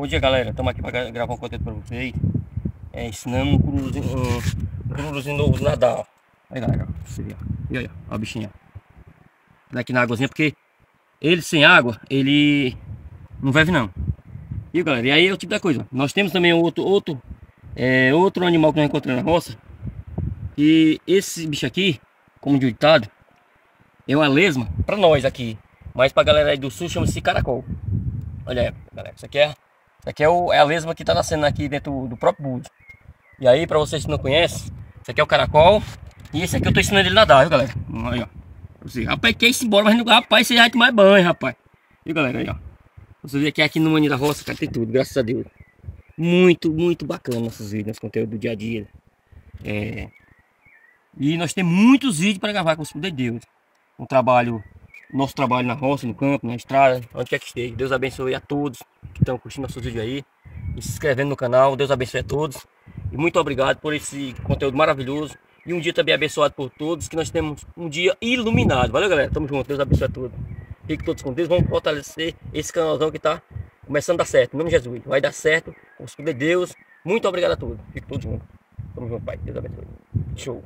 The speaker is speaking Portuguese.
Bom dia galera, estamos aqui para gravar um conteúdo para vocês. É, Ensinando um curuzinho, um, curuzinho novo de nadar Aí galera, você vê, e aí, ó, a bichinha. Daqui na águazinha, porque ele sem água, ele não vive não. E galera, e aí é o tipo da coisa. Nós temos também outro, outro, é, outro animal que nós encontramos na roça. E esse bicho aqui, como ditado É uma lesma para nós aqui. Mas pra galera aí do sul chama-se caracol. Olha aí, galera, isso aqui é aqui é, o, é a lesma que está nascendo aqui dentro do próprio búdio. E aí, para vocês que não conhecem, esse aqui é o caracol. E esse aqui eu estou ensinando ele a nadar, viu, galera? Aí, ó. Você, rapaz, quer ir embora, mas não, rapaz, você já vai tomar banho, rapaz. Viu, galera? Aí, ó. Você vê que aqui no Mania da Roça, cara, tem tudo, graças a Deus. Muito, muito bacana nossos vídeos, nosso conteúdo do dia a dia. É... E nós temos muitos vídeos para gravar com o de Deus. Um trabalho nosso trabalho na roça, no campo, na estrada, onde quer que esteja. Deus abençoe a todos que estão curtindo nossos vídeos aí e se inscrevendo no canal. Deus abençoe a todos. E muito obrigado por esse conteúdo maravilhoso. E um dia também abençoado por todos, que nós temos um dia iluminado. Valeu, galera? Tamo junto. Deus abençoe a todos. Fiquem todos com Deus. Vamos fortalecer esse canalzão que tá começando a dar certo. Em nome de Jesus. Vai dar certo. Com o de Deus. Muito obrigado a todos. Fiquem todos juntos. Tamo junto, Pai. Deus abençoe. Show.